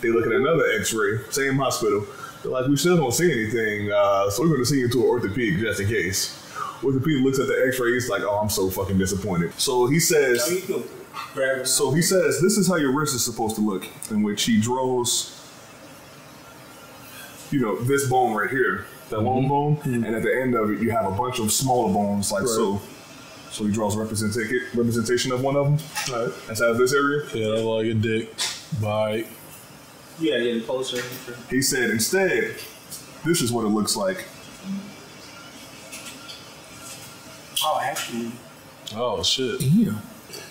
They look at another X-ray, same hospital. They're like, we still don't see anything, uh, so we're going to send you to an orthopedic just in case. Orthopedic looks at the X-ray. He's like, oh, I'm so fucking disappointed. So he says, Now you can grab it. so he says, this is how your wrist is supposed to look, in which he draws, you know, this bone right here, that long bone, and at the end of it, you have a bunch of smaller bones, like so. So he draws a representation representation of one of them. Right. That's out of this area. Yeah, like a dick. Bye. You gotta closer. He said, instead, this is what it looks like. Oh, actually. Oh shit. Yeah.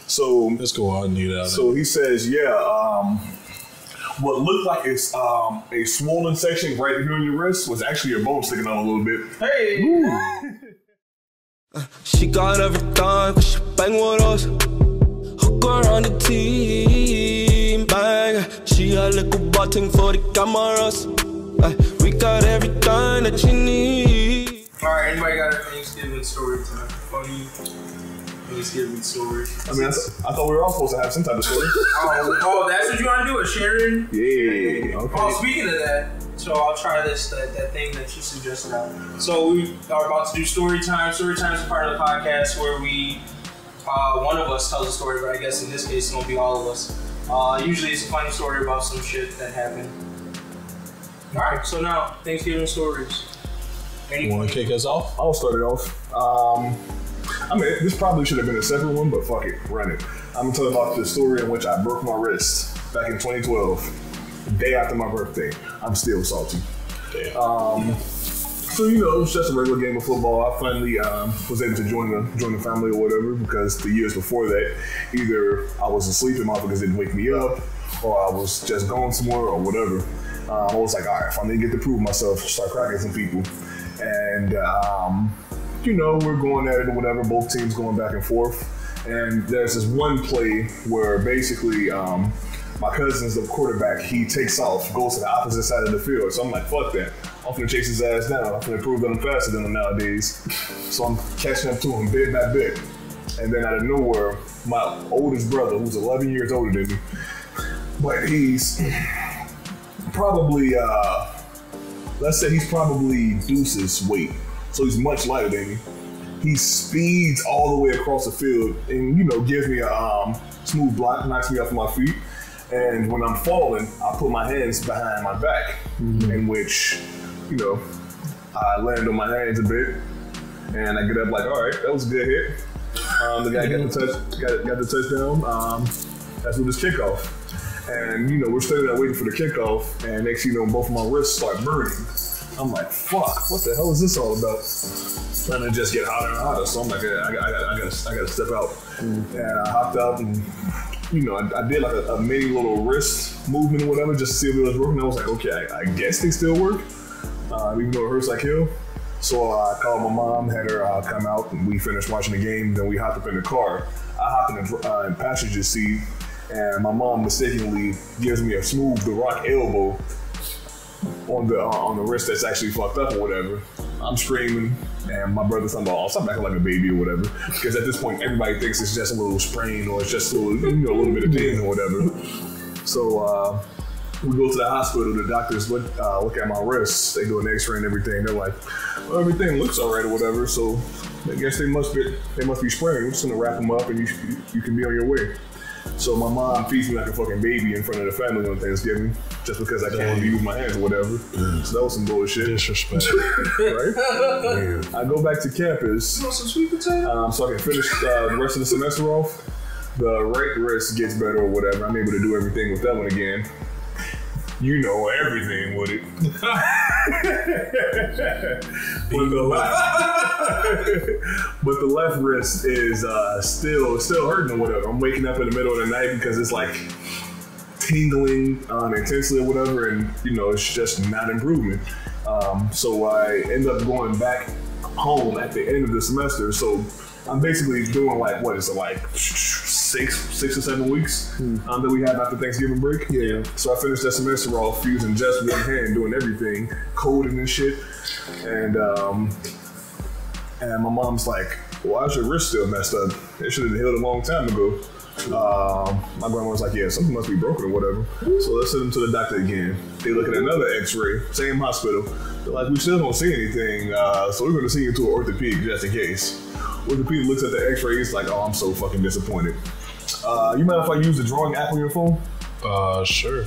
So, Let's go out and eat out. so he says, yeah, um, what looked like it's um, a swollen section right here on your wrist was actually your bone sticking out a little bit. Hey! She got everything, but she bang with us. Hook her on the team, bang. She a little button for the cameras. Ay, we got everything that you need. Alright, anybody got a Thanksgiving story time? Funny Thanksgiving story. I mean, I, I thought we were all supposed to have some type of story. Oh, oh, that's what you want to do, a sharing? Yeah. Okay. Oh, speaking of that, so I'll try this that, that thing that you suggested out. So we are about to do story time. Story time is a part of the podcast where we, uh, one of us tells a story, but I guess in this case it's gonna be all of us. Uh, usually it's a funny story about some shit that happened. All right, so now Thanksgiving stories. Any You want to kick us off? I'll start it off. Um, I mean, this probably should have been a separate one, but fuck it, run it. I'm gonna tell about the story in which I broke my wrist back in 2012, the day after my birthday. I'm still salty. Um, so you know, it was just a regular game of football. I finally um, was able to join the join the family or whatever because the years before that, either I was asleep and motherfuckers didn't wake me up, or I was just going somewhere or whatever. Um, I was like, all right, finally get to prove myself, start cracking some people, and um, you know, we're going at it or whatever. Both teams going back and forth, and there's this one play where basically. Um, my cousin's the quarterback. He takes off, goes to the opposite side of the field. So I'm like, fuck that. I'm gonna chase his ass down. I'm gonna prove that I'm faster than him nowadays. So I'm catching up to him bit by bit. And then out of nowhere, my oldest brother, who's 11 years older than me, but he's probably, uh, let's say he's probably Deuce's weight. So he's much lighter than me. He speeds all the way across the field and, you know, gives me a um, smooth block, knocks me off my feet. And when I'm falling, I put my hands behind my back, in which, you know, I land on my hands a bit, and I get up like, all right, that was a good hit. Um, the guy got the touch, got, got the touchdown. Um, that's with his kickoff, and you know we're standing there waiting for the kickoff, and next you know, both of my wrists start burning. I'm like, fuck, what the hell is this all about? And it just get hotter and hotter. So I'm like, I, I, I, I, got, I got to step out. And I hopped out and, you know, I, I did like a, a mini little wrist movement or whatever just to see if it was working. I was like, okay, I guess they still work, uh, even though it hurts like hell. So uh, I called my mom, had her uh, come out, and we finished watching the game. Then we hopped up in the car. I hopped in the uh, passenger seat, and my mom mistakenly gives me a smooth the rock elbow on the uh, on the wrist that's actually fucked up or whatever. I'm screaming, and my brother's talking about, "Oh, stop acting like a baby or whatever." Because at this point, everybody thinks it's just a little sprain or it's just a little, you know, a little bit of pain or whatever. So uh, we go to the hospital. The doctors look uh, look at my wrists. They do an X-ray and everything. They're like, well, everything looks all right or whatever. So I guess they must be they must be sprained. We're just gonna wrap them up, and you you can be on your way. So my mom feeds me like a fucking baby in front of the family on Thanksgiving, just because I can't be with my hands or whatever. So that was some bullshit, Disrespect. right? I go back to campus want some sweet potato? um, so I can finish uh, the rest of the semester off. The right wrist gets better or whatever. I'm able to do everything with that one again. You know everything with it. but, the left, but the left wrist is uh, still still hurting or whatever. I'm waking up in the middle of the night because it's like tingling um, intensely or whatever, and you know it's just not improving. Um, so I end up going back home at the end of the semester. So I'm basically doing like what is it like six six or seven weeks um, that we have after Thanksgiving break. Yeah. So I finished that semester off using just one hand, doing everything, coding and shit, and um, and my mom's like, "Why is your wrist still messed up? It should have healed a long time ago." Um, my grandma was like, "Yeah, something must be broken or whatever." So let's send him to the doctor again. They look at another X-ray, same hospital. They're like, "We still don't see anything, uh, so we're going to send you to an orthopedic just in case." Orthopedic looks at the X-ray. He's like, "Oh, I'm so fucking disappointed." Uh, you mind if I use the drawing app on your phone? Uh, sure.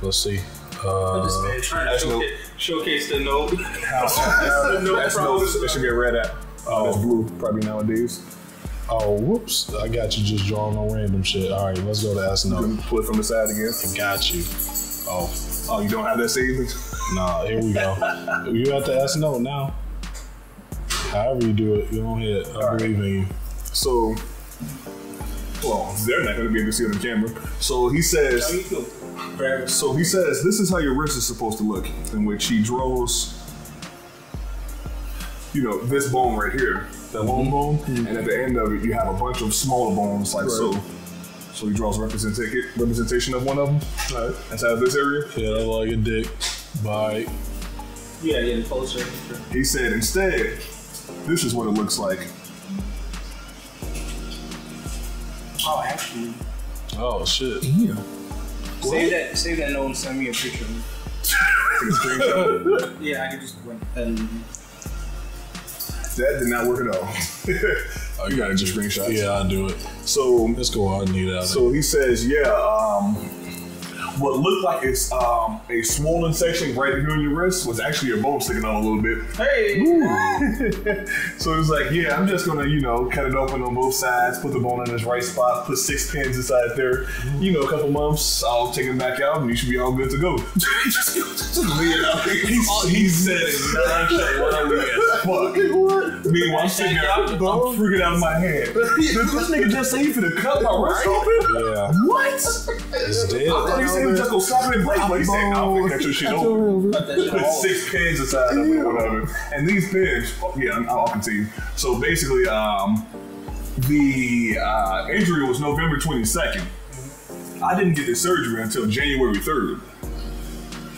Let's see. Uh, This man trying to showcase, showcase the note. That's no no, problem. it should be a red app. Oh, it's blue probably nowadays. oh, whoops! I got you just drawing on random shit. All right, let's go to S You note. pull it from the side again. Got you. Oh, Oh, you don't have that saved? nah. Here we go. you at the S note now. However you do it, go ahead. I believe in you. So, well, they're not going to be able to see it on camera. So he says, How you feel? Grab it. so he says, this is how your wrist is supposed to look, in which he draws, you know, this bone right here, that long mm-hmm. bone, mm-hmm. and at the end of it, you have a bunch of smaller bones, like so. So he draws representation representation of one of them. All right. That's out of this area. Yeah, that's like a dick. Bye. Yeah, gotta get closer. He said, instead, this is what it looks like. Oh, actually, Oh shit. save that. Save that note and send me a picture. Take. Yeah, I can just went and that did not work at all. you gotta just screenshot. Yeah, I'll do it. So Let's go on. I need it out. So he says, yeah, um, what looked like it's um, a swollen section right here on your wrist was actually your bone sticking out a little bit. hey, so it was like, yeah, I'm just gonna, you know, cut it open on both sides, put the bone in its right spot, put six pins inside there. You know, a couple months, I'll take it back out, and you should be all good to go. just, just it out. He, he said it nonchalantly as fuck. Meanwhile, I'm sitting there, I'm freaking out of my head. Did this nigga just say he finna cut my wrist open? yeah, What? it's dead. I thought he said he was just gonna slap it in place, but he said, no, I'm gonna cut your shit open. cut that shit Put six pins inside of it or whatever. And these pins, yeah, I'll I'll continue. So basically, um, the uh, injury was November 22nd. I didn't get the surgery until January 3rd.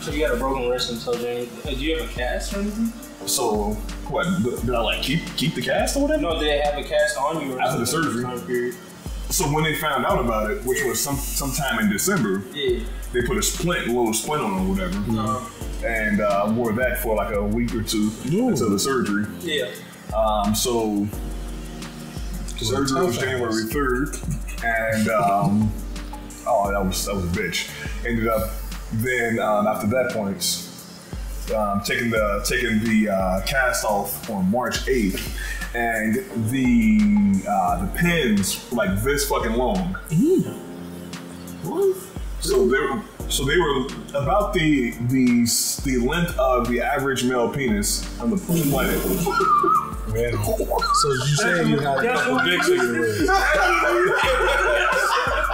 So you got a broken wrist until January. Uh, do you have a cast or anything? So, what, did I like keep keep the cast or whatever? No, did they have a cast on you or After the something? surgery. Time period? So when they found out about it, which was some sometime in December, Yeah. they put a splint, a little splint on or whatever. Uh, And uh, wore that for like a week or two until the surgery. yeah. Um, so surgery was January third, and um, oh, that was that was a bitch. Ended up then um, after that point, um, taking the taking the uh, cast off on March eighth, and the uh, the pins were like this fucking long. What? So they were so they were about the the the length of the average male penis on the planet. Man. So you saying you had a couple dicks in your wrist?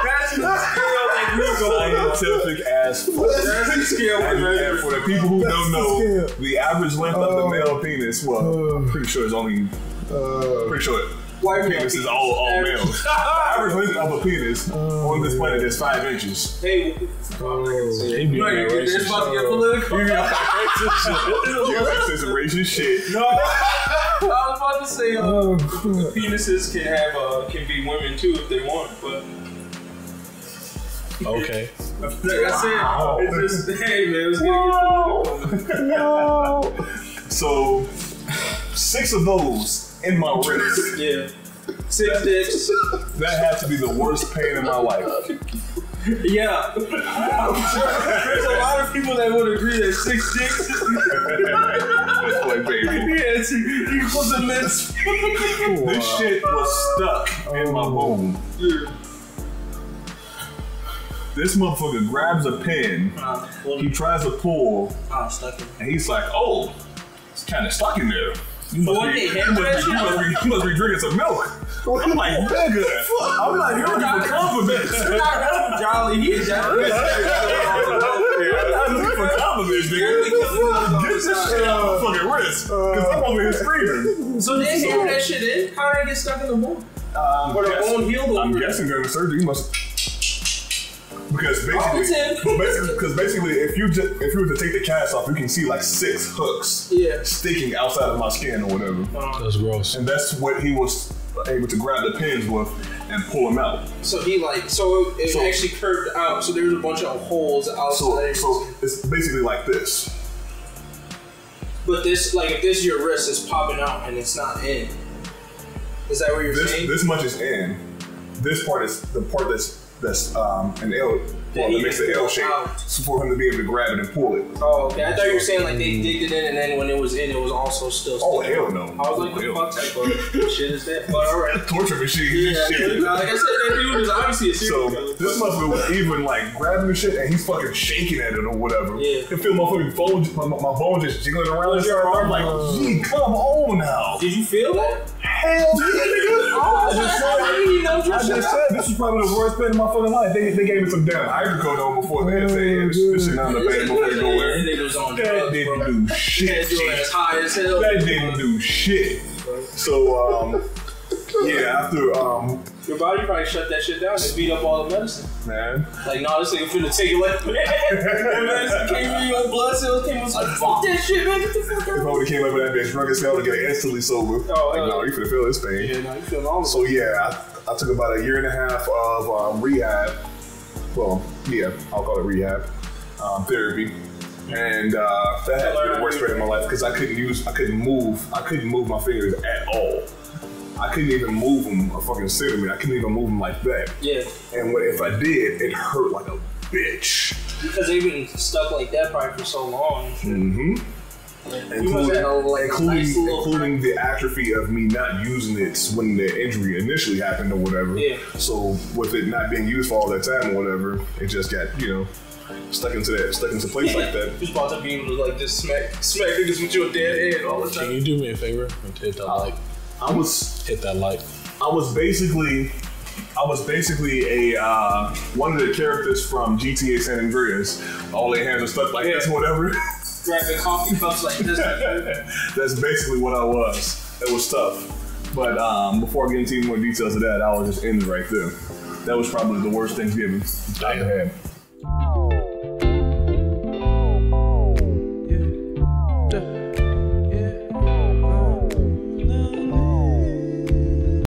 That's the scale that we go. Scientific as fuck. That's the scale And, and for the people who don't know, the average length of the male penis, well, I'm pretty sure it's only, pretty sure White penis is all, all male. the average length of a penis on this planet is five inches. Hey, He be you on know, that you're racist about to get shit. political. Yeah, that's some racist shit. No, I was about to say uh, penises can have uh, can be women too if they want, but Okay. like I said, it's just hey man, it's gonna get political. So, six of those in my wrist. Yeah, six dicks. That had to be the worst pain in my life. Yeah, I'm sure there's a lot of people that would agree that six dicks. It's like, baby. yeah, it's equal to mince. This shit was stuck in my bone. Yeah. This motherfucker grabs a pin, Uh, well, he tries to pull, ah, stuck in. and he's like, oh, it's kind of stuck in there. You must, be, you, must be, you, must be, you must be drinking some milk. I'm like, nigga. I'm like, you're looking for compliments. You're not helping Jolly. He is Jolly. I'm looking for compliments, nigga. Get this shit out of my fucking wrist. Because I'm over here screaming. So they hammer that shit in. How did I get stuck in the bone? Um, Or the guess- bone healed I'm guessing during the surgery, you must. Because basically, in. basically, because basically, if you just if you were to take the cast off, you can see like six hooks Yeah. sticking outside of my skin or whatever. Uh-huh. That's gross. And that's what he was able to grab the pins with. and pull them out. So he like so it So- actually curved out. So there's a bunch of holes So, outside. so it's basically like this. but this like if this your wrist is popping out and it's not in. Is that what you're This saying? this much is in. This part is the part that's that's um an L. Well, that makes the can L shape so for him to be able to grab it and pull it. oh, okay. I thought you were saying like they digged it in and then when it was in, it was also still. Oh hell no! I was like, Oh, what the fuck type of shit is that? But all right. torture machine. Yeah, shit. like I said, that dude is obviously a serial So killer. this motherfucker was even like grabbing the shit and he's fucking shaking at it or whatever. Yeah. You feel my fucking phone, my, my bone just jiggling around inside. I'm like, gee, come on now. Did you feel that? Hell yeah. I just said, I didn't even know I just said this was probably the worst pain in my fucking life. They, they gave me some damn hydrocodone before they said, yeah, this, this shit not the pain before you go That in. was on That drugs, didn't do shit. your ass high as hell. That didn't do shit. So, um, yeah, after, um, Your body probably shut that shit down and beat up all the medicine. man, Like, nah, this nigga finna take it like that. medicine came in, your blood cells came in, was like, fuck that shit, man, get the fuck if I out. would have came up with that bitch drunk as hell to get instantly sober, Oh, like, yeah. no, you finna feel this pain. Yeah, nah, you feeling all So yeah, I, I took about a year and a half of um, rehab. Well, yeah, I'll call it rehab um, therapy, and uh, that had to be the worst pain of my life because I couldn't use, I couldn't move, I couldn't move my fingers at all. I couldn't even move them a fucking centimeter. I couldn't even move them like that. Yeah, And when, if I did, it hurt like a bitch. because they've been stuck like that probably for so long. Mm-hmm. You Including, have like, including, nice including the atrophy of me not using it when the injury initially happened or whatever. Yeah. So with it not being used for all that time or whatever, it just got you know stuck into that stuck into place like that. You're about to be able to like just smack smack niggas with your dead head all the time. Can you do me a favor and hit that like? I was Hit that like. I was basically I was basically a uh, one of the characters from GTA San Andreas. All their hands are stuck like this, whatever. Grabbing coffee cups like this. That's basically what I was. It was tough. But um, before I get into any more details of that, I will just end it right there. That was probably the worst Thanksgiving I ever had.